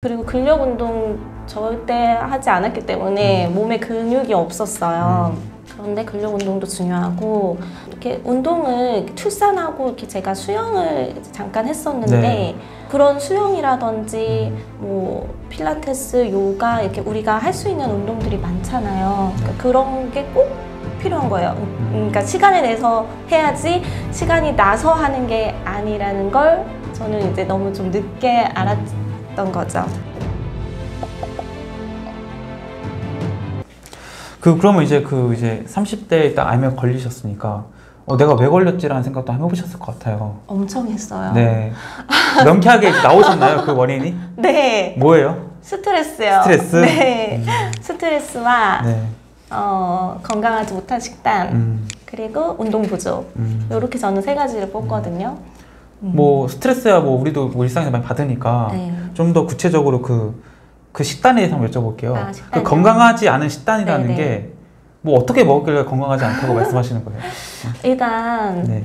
그리고 근력 운동 절대 하지 않았기 때문에 몸에 근육이 없었어요. 그런데 근력 운동도 중요하고 이렇게 운동을 출산하고 이렇게 제가 수영을 잠깐 했었는데 네. 그런 수영이라든지 뭐 필라테스, 요가 이렇게 우리가 할 수 있는 운동들이 많잖아요. 그러니까 그런 게 꼭 필요한 거예요. 음, 그러니까 시간을 내서 해야지 시간이 나서 하는 게 아니라는 걸 저는 이제 너무 좀 늦게 알았 던 거죠. 그 그러면 이제 그 이제 30대 딱 암에 걸리셨으니까 어, 내가 왜 걸렸지라는 생각도 한번 해보셨을 것 같아요. 엄청 했어요. 네. 명쾌하게 나오셨나요 그 원인이? 네. 뭐예요? 스트레스요. 스트레스? 네. 음, 스트레스와 네. 어, 건강하지 못한 식단 음, 그리고 운동 부족 음. 이렇게 저는 세 가지를 뽑거든요. 음. 뭐 스트레스야 뭐 우리도 뭐 일상에서 많이 받으니까 네. 좀더 구체적으로 그, 그 식단에 대해서 한번 여쭤볼게요. 아, 그? 건강하지 않은 식단이라는 네 네. 게뭐 어떻게 먹길래 건강하지 않다고 말씀하시는 거예요? 일단 네.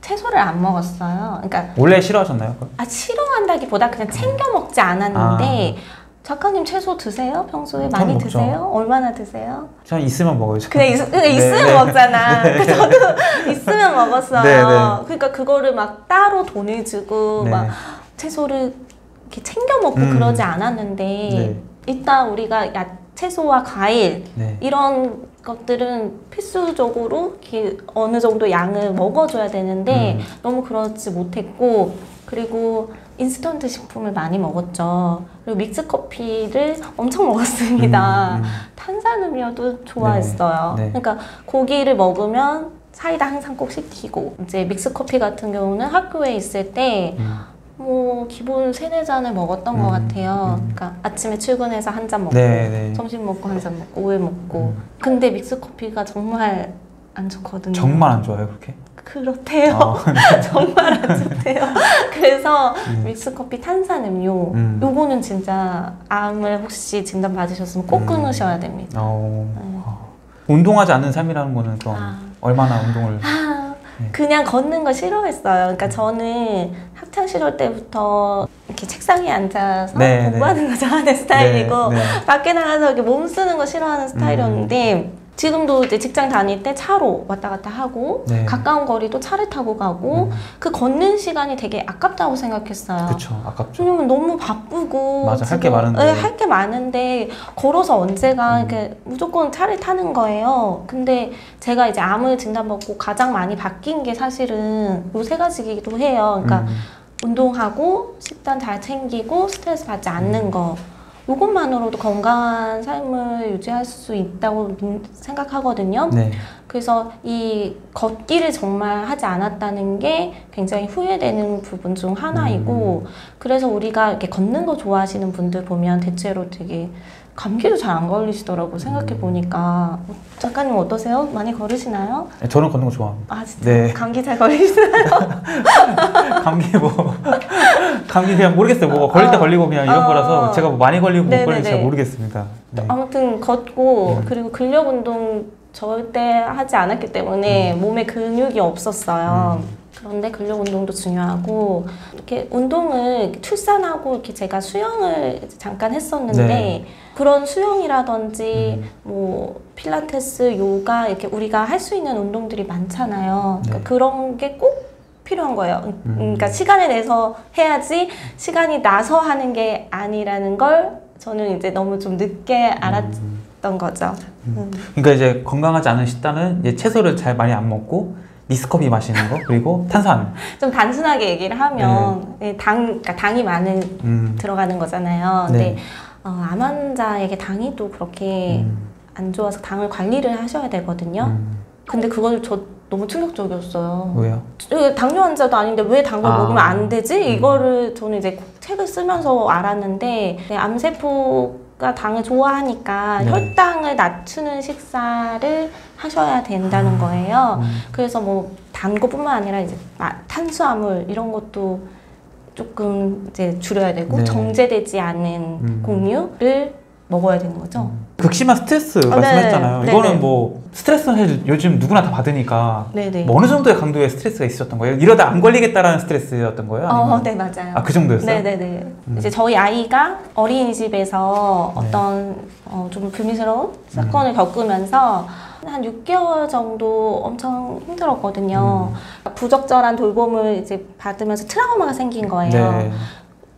채소를 안 먹었어요. 그러니까 원래 싫어하셨나요? 그걸? 아, 싫어한다기보다 그냥 챙겨 먹지 않았는데 작가님 채소 드세요? 평소에 많이 아. 먹죠. 드세요? 얼마나 드세요? 저는 있으면 먹어요. 저는. 그냥, 있, 그냥 네, 있으면 네. 먹잖아. 그래서 저도 있으면 먹었어요. 네, 네. 그러니까 그거를 막 따로 돈을 주고 네. 막 채소를 이렇게 챙겨 먹고 음. 그러지 않았는데 네. 일단 우리가 야, 채소와 과일 네. 이런 것들은 필수적으로 이렇게 어느 정도 양을 먹어줘야 되는데 음. 너무 그렇지 못했고 그리고 인스턴트 식품을 많이 먹었죠. 그리고 믹스 커피를 엄청 먹었습니다. 음, 음. 탄산음료도 좋아했어요. 네, 네. 그러니까 고기를 먹으면 사이다 항상 꼭 시키고 이제 믹스 커피 같은 경우는 학교에 있을 때 음. 뭐 기본 세네 잔을 먹었던 것 음, 같아요. 음. 그러니까 아침에 출근해서 한 잔 먹고 네, 네. 점심 먹고 한 잔 먹고 오후에 먹고 음. 근데 믹스 커피가 정말 안 좋거든요. 정말 안 좋아요, 그렇게? 그렇대요. 아, 정말 안 좋대요. 그래서 음. 믹스 커피 탄산 음료 음. 요거는 진짜 암을 혹시 진단 받으셨으면 꼭 음. 끊으셔야 됩니다. 어, 네. 어. 운동하지 않는 삶이라는 거는 그럼 아. 얼마나 운동을 아, 네. 그냥 걷는 거 싫어했어요. 그러니까 저는 학창 시절 때부터 이렇게 책상에 앉아서 네, 공부하는 거 좋아하는 스타일이고. 밖에 나가서 이렇게 몸 쓰는 거 싫어하는 스타일이었는데 지금도 이제 직장 다닐 때 차로 왔다 갔다 하고 네. 가까운 거리도 차를 타고 가고 음. 그 걷는 시간이 되게 아깝다고 생각했어요. 그쵸, 아깝죠. 왜냐면 너무 바쁘고 맞아, 할 게 많은데. 네, 할게 많은데 걸어서 언제가 음. 이렇게 무조건 차를 타는 거예요. 근데 제가 이제 암을 진단받고 가장 많이 바뀐 게 사실은 요 세 가지이기도 해요. 그러니까 음. 운동하고 식단 잘 챙기고 스트레스 받지 않는 거. 이것만으로도 건강한 삶을 유지할 수 있다고 민- 생각하거든요. 네. 그래서 이 걷기를 정말 하지 않았다는 게 굉장히 후회되는 부분 중 하나이고 그래서 우리가 이렇게 걷는 거 좋아하시는 분들 보면 대체로 되게 감기도 잘 안 걸리시더라고 생각해 보니까 작가님 어떠세요? 많이 걸으시나요? 네, 저는 걷는 거 좋아합니다. 아 진짜 네. 감기 잘 걸리시나요? 감기 뭐 감기 그냥 모르겠어요. 뭐 걸릴 때 어. 걸리고 그냥 이런 어. 거라서 제가 뭐 많이 걸리고 못. 걸릴지 잘 모르겠습니다. 네. 아무튼 걷고 음. 그리고 근력 운동 절대 하지 않았기 때문에 몸에 근육이 없었어요. 음. 그런데 근력 운동도 중요하고 이렇게 운동을 출산하고 이렇게 제가 수영을 잠깐 했었는데 네. 그런 수영이라든지 음. 뭐 필라테스, 요가 이렇게 우리가 할 수 있는 운동들이 많잖아요. 그러니까 네. 그런 게 꼭 필요한 거예요. 음. 그러니까 시간을 내서 해야지 시간이 나서 하는 게 아니라는 걸 저는 이제 너무 좀 늦게 알았던 음. 거죠. 음. 그러니까 이제 건강하지 않은 식단은 이제 채소를 잘 많이 안 먹고 미스커피 마시는 거 그리고 탄산. 좀 단순하게 얘기를 하면 예, 당, 그러니까 당이 많은 음. 들어가는 거잖아요. 네. 근데 어, 암 환자에게 당이 또 그렇게 음. 안 좋아서 당을 관리를 하셔야 되거든요. 음. 근데 그걸 저 너무 충격적이었어요. 왜요? 저 당뇨 환자도 아닌데 왜 당을 아. 먹으면 안 되지? 음. 이거를 저는 이제 책을 쓰면서 알았는데 네, 암세포가 당을 좋아하니까 네. 혈당을 낮추는 식사를 하셔야 된다는 거예요. 음. 그래서 뭐 단 거뿐만 아니라 이제 마- 탄수화물 이런 것도 조금 이제 줄여야 되고 네. 정제되지 않은 음. 곡류를 먹어야 되는 거죠. 극심한 스트레스 아, 네. 말씀했잖아요. 네, 이거는 네. 뭐 스트레스는 사실 요즘 누구나 다 받으니까 네네. 뭐 어느 정도의 강도의 스트레스가 있으셨던 거예요? 이러다 안 걸리겠다라는 스트레스였던 거예요? 어, 아니면 네 맞아요. 아, 그 정도였어요? 네네네. 음. 이제 저희 아이가 어린이집에서 네. 어떤 어, 좀 불미스러운 사건을 겪으면서 한 6개월 정도 엄청 힘들었거든요. 음. 부적절한 돌봄을 이제 받으면서 트라우마가 생긴 거예요. 네.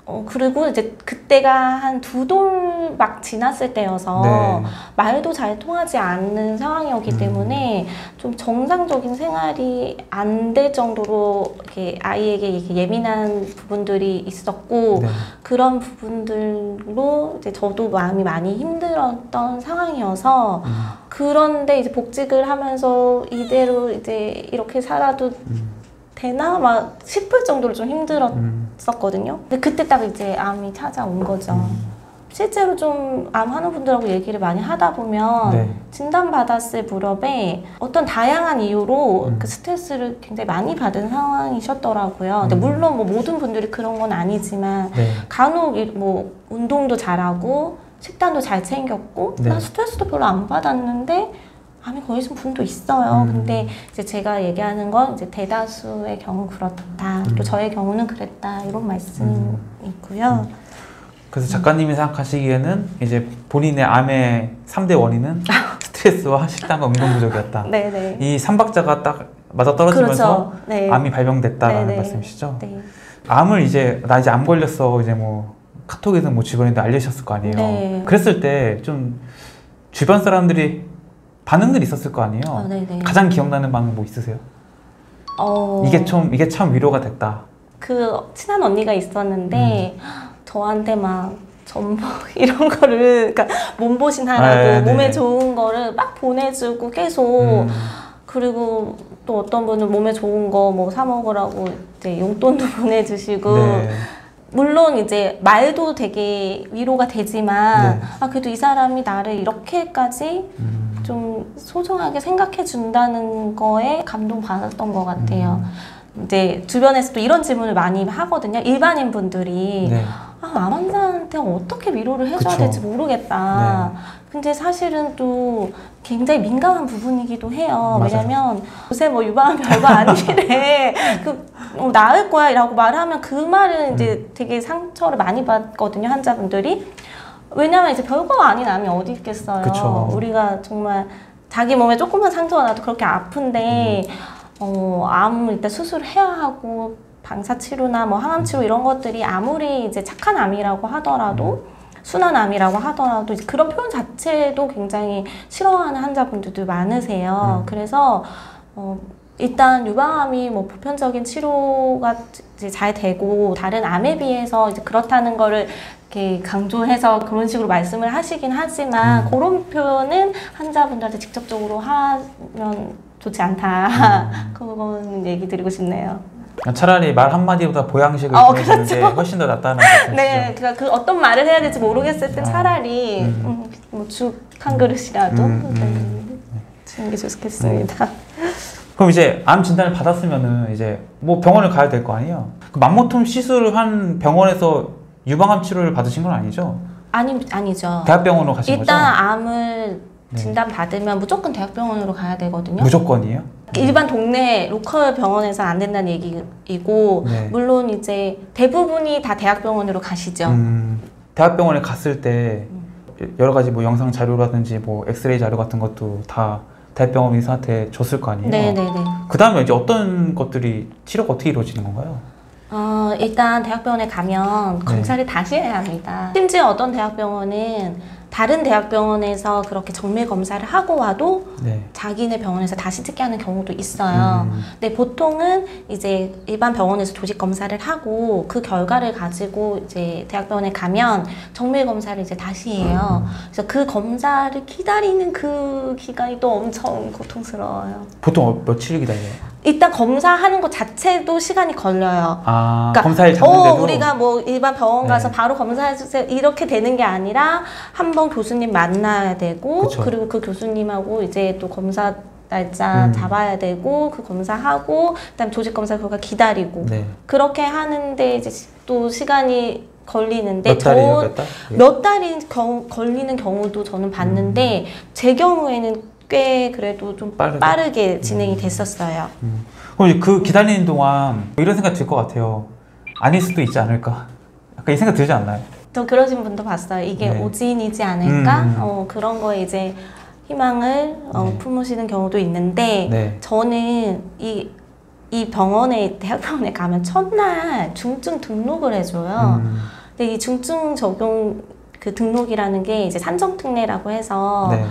어, 그리고 이제 그때가 한 두 돌 막 지났을 때여서 네. 말도 잘 통하지 않는 상황이었기 음. 때문에 좀 정상적인 생활이 안 될 정도로 이렇게 아이에게 이렇게 예민한 부분들이 있었고 네. 그런 부분들로 이제 저도 마음이 많이 힘들었던 상황이어서 음. 그런데 이제 복직을 하면서 이대로 이제 이렇게 살아도 음. 되나 막 싶을 정도로 좀 힘들었. 음. 했었거든요. 근데 그때 딱 이제 암이 찾아온 거죠. 음. 실제로 좀 암 하는 분들하고 얘기를 많이 하다 보면 네. 진단받았을 무렵에 어떤 다양한 이유로 음. 그 스트레스를 굉장히 많이 받은 상황이셨더라고요. 근데 음. 물론 뭐 모든 분들이 그런 건 아니지만 네. 간혹 이- 뭐 운동도 잘하고 식단도 잘 챙겼고 네. 난 스트레스도 별로 안 받았는데 암이 걸리신 분도 있어요. 음. 근데 이제 제가 얘기하는 건 이제 대다수의 경우 그렇다. 또 음. 저의 경우는 그랬다. 이런 말씀이고요. 그래서 작가님이 생각하시기에는 이제 본인의 암의 3대 원인은 스트레스와 식단과 운동 부족이었다. 네네. 이 삼박자가 딱 맞아 떨어지면서 그렇죠. 네. 암이 발병됐다라는 네네. 말씀이시죠? 네. 암을 이제 나 이제 암 걸렸어 이제 뭐 카톡이든 뭐 주변에도 알리셨을 거 아니에요. 네. 그랬을 때 좀 주변 사람들이 반응들이 있었을 거 아니에요. 아, 네네. 가장 기억나는 반응 뭐 있으세요? 어, 이게 좀 이게 참 위로가 됐다. 그 친한 언니가 있었는데 음. 저한테 막 전복 이런 거를 그러니까 몸보신 하라고 아, 네, 몸에 네. 좋은 거를 막 보내주고 계속 음, 그리고 또 어떤 분은 몸에 좋은 거 뭐 사 먹으라고 이제 용돈도 보내주시고 네. 물론 이제 말도 되게 위로가 되지만 네. 아 그래도 이 사람이 나를 이렇게까지 음, 좀 소중하게 생각해 준다는 거에 감동 받았던 것 같아요. 음. 이제 주변에서 도 이런 질문을 많이 하거든요. 일반인 분들이 네. 아, 암 환자한테 어떻게 위로를 해줘야 그쵸. 될지 모르겠다. 네. 근데 사실은 또 굉장히 민감한 부분이기도 해요. 맞아요. 왜냐면 요새 뭐 유방암 별거 아니래. 그, 어, 나을 거야. 라고 말하면 그 말은 이제 음. 되게 상처를 많이 받거든요. 환자분들이. 왜냐면 이제 별거 아닌 암이 어디 있겠어요. 그쵸. 우리가 정말 자기 몸에 조금만 상처가 나도 그렇게 아픈데, 음. 어, 암 일단 수술해야 하고, 방사 치료나 뭐 항암 치료 이런 것들이 아무리 이제 착한 암이라고 하더라도 순한 암이라고 하더라도 그런 표현 자체도 굉장히 싫어하는 환자분들도 많으세요. 음. 그래서 어, 일단 유방암이 뭐 보편적인 치료가 이제 잘 되고 다른 암에 비해서 이제 그렇다는 거를 이렇게 강조해서 그런 식으로 말씀을 하시긴 하지만 음. 그런 표현은 환자분들한테 직접적으로 하면 좋지 않다. 음. 그건 얘기 드리고 싶네요. 차라리 말 한마디보다 보양식을 어, 보내주는 게 그렇죠. 훨씬 더 낫다는 말씀이시죠? 네, 그러니까 그 어떤 말을 해야 될지 모르겠을 땐 아, 차라리 음. 음, 뭐죽 한 그릇이라도 음, 음. 네, 주는 게 좋겠습니다. 그럼 이제 암 진단을 받았으면은 이제 뭐 병원을 가야 될 거 아니에요? 그 맘모톰 시술을 한 병원에서 유방암 치료를 받으신 건 아니죠? 아니 아니죠. 대학병원으로 가신 일단 거죠? 암을 네. 진단 받으면 무조건 대학병원으로 가야 되거든요. 무조건이에요? 일반 동네 local 병원에서 안 된다는 얘기이고 네. 물론 이제 대부분이 다 대학병원으로 가시죠. 음, 대학병원에 갔을 때 여러 가지 뭐 영상 자료라든지 뭐 엑스레이 자료 같은 것도 다 대학병원 의사한테 줬을 거 아니에요? 네네네. 그 다음에 이제 어떤 것들이 치료가 어떻게 이루어지는 건가요? 어, 일단 대학병원에 네. 가면 검사를 다시 해야 합니다. 심지어 어떤 대학병원은 다른 대학병원에서 그렇게 정밀 검사를 하고 와도 네. 자기네 병원에서 다시 특기하는 경우도 있어요. 음, 근데 보통은 이제 일반 병원에서 조직 검사를 하고 그 결과를 가지고 이제 대학병원에 가면 정밀 검사를 이제 다시 해요. 그래서 그 검사를 기다리는 그 기간이 또 엄청 고통스러워요. 보통 어- 며칠 기다려요? 일단 검사하는 것 자체도 시간이 걸려요. 아 그러니까, 검사일 잡는데도 어, 우리가 뭐 일반 병원 가서 네. 바로 검사해 주세요 이렇게 되는 게 아니라 한번 교수님 만나야 되고 그쵸. 그리고 그 교수님하고 이제 또 검사 날짜 음. 잡아야 되고 그 검사하고 그다음 조직 검사 결과 기다리고 네. 그렇게 하는데 이제 시- 또 시간이 걸리는데 몇 달이에요? 저- 몇 달? 예. 몇 달이 경- 걸리는 경우도 저는 봤는데 제 경우에는 꽤 그래도 좀 빠르게? 빠르게 진행이 됐었어요. 그럼 이제 그 기다리는 동안 이런 생각 들 것 같아요. 아닐 수도 있지 않을까. 약간 이 생각 들지 않나요? 또 그러신 분도 봤어요. 이게 네. 오진이지 않을까? 음. 어, 그런 거에 이제 희망을 어, 네. 품으시는 경우도 있는데 네. 저는 이, 이 병원에 대학병원에 가면 첫날 중증 등록을 해줘요. 음, 근데 이 중증 적용 그 등록이라는 게 이제 산정특례라고 해서 네.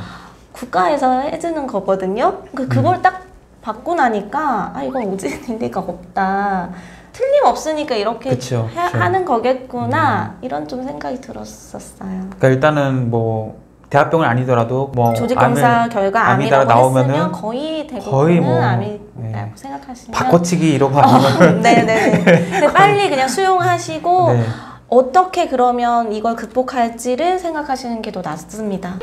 국가에서 해주는 거거든요. 그 음. 그걸 딱 받고 나니까 아 이건 오진일 리가 없다. 틀림없으니까 이렇게 그쵸, 해- 그쵸. 음. 하는 거겠구나 이런 좀 생각이 들었었어요. 그러니까 일단은 뭐 대학병원 아니더라도 뭐 조직 검사 암을- 결과 암이라고 나오면은 했으면 거의 대부분은 거의 뭐, 암이라고 네. 생각하시면 바꿔치기 이런 거 아니면 네네. 근데 빨리 그냥 수용하시고 네. 어떻게 그러면 이걸 극복할지를 생각하시는 게 더 낫습니다.